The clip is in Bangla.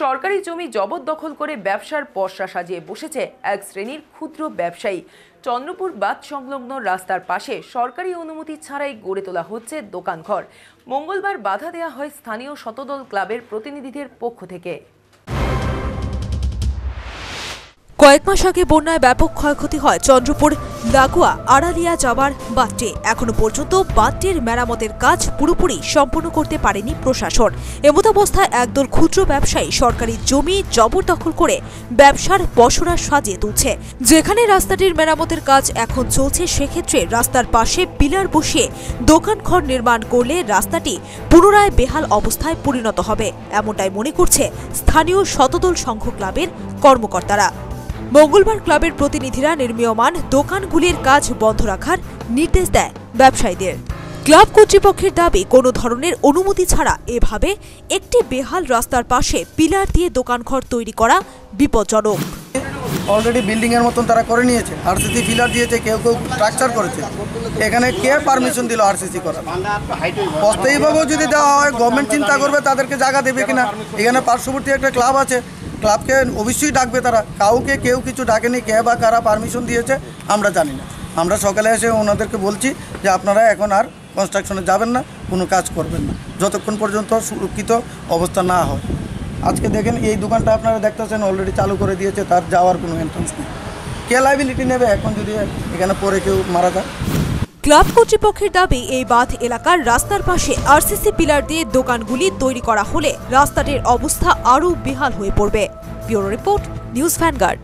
সরকারি জমি জবরদখল করে ব্যবসার পশা সাজিয়ে বসেছে এক শ্রেণির ক্ষুদ্র ব্যবসায়ী। চন্দ্রপুর বাঁধ সংলগ্ন রাস্তার পাশে সরকারি অনুমতি ছাড়াই গড়ে তোলা হচ্ছে দোকানঘর। মঙ্গলবার বাধা দেওয়া হয় স্থানীয় শতদল ক্লাবের প্রতিনিধিদের পক্ষ থেকে। কয়েক মাস আগে বন্যায় ব্যাপক ক্ষয়ক্ষতি হয় চন্দ্রপুর, লাগোয়া, আড়ালিয়া যাবার বাঁধটি। এখনও পর্যন্ত বাঁধটির মেরামতের কাজ পুরোপুরি সম্পন্ন করতে পারেনি প্রশাসন। এমতাবস্থায় একদল ক্ষুদ্র ব্যবসায়ী সরকারি জমি জবরদখল করে ব্যবসার পসরা সাজিয়ে তুলছে। যেখানে রাস্তাটির মেরামতের কাজ এখন চলছে, সেক্ষেত্রে রাস্তার পাশে পিলার বসিয়ে দোকান ঘর নির্মাণ করলে রাস্তাটি পুনরায় বেহাল অবস্থায় পরিণত হবে। এমনটাই মনে করছে স্থানীয় শতদল সংঘ ক্লাবের কর্মকর্তারা। মঙ্গলবার ক্লাবের প্রতিনিধিরা নির্মীয়মান দোকানগুলির কাজ বন্ধ রাখার নির্দেশ দেয় ব্যবসায়ীদের। ক্লাব কর্তৃপক্ষের দাবি, কোনো ধরনের অনুমতি ছাড়া এভাবে একটি বেহাল রাস্তার পাশে পিলার দিয়ে দোকানঘর তৈরি করা বিপজ্জনক। অলরেডি বিল্ডিং এর মতন তারা করে নিয়েছে। আরসিসি ফিলার দিয়েছে, কেউ কেউ স্ট্রাকচার করেছে। এখানে কে পারমিশন দিল আরসিসি করার অস্থায়ীভাবেও যদি দেওয়া হয় গভর্নমেন্ট চিন্তা করবে তাদেরকে জায়গা দেবে কিনা। এখানে পার্শ্ববর্তী একটা ক্লাব আছে ক্লাবকে অবশ্যই ডাকবে তারা। কাউকে কেউ কিছু ডাকেনি, কে বা কারা পারমিশন দিয়েছে, আমরা জানি না। আমরা সকালে এসে ওনাদেরকে বলছি যে আপনারা এখন আর কনস্ট্রাকশনে যাবেন না, কোনো কাজ করবেন না। যতক্ষণ পর্যন্ত সুরক্ষিত অবস্থা না হয়। আজকে দেখেন এই দোকানটা আপনারা দেখতেছেন অলরেডি চালু করে দিয়েছে, তার যাওয়ার কোনো এন্ট্রান্স নেই। কে লাইবিলিটি নেবে? এখন যদি এখানে পরে কেউ মারা যায়। ক্লাব কর্তৃপক্ষের দাবি, এই বাঁধ এলাকার রাস্তার পাশে আরসিসি পিলার দিয়ে দোকানগুলি তৈরি করা হলে রাস্তাটির অবস্থা আরও বেহাল হয়ে পড়বে। Bureau report, news Vanguard.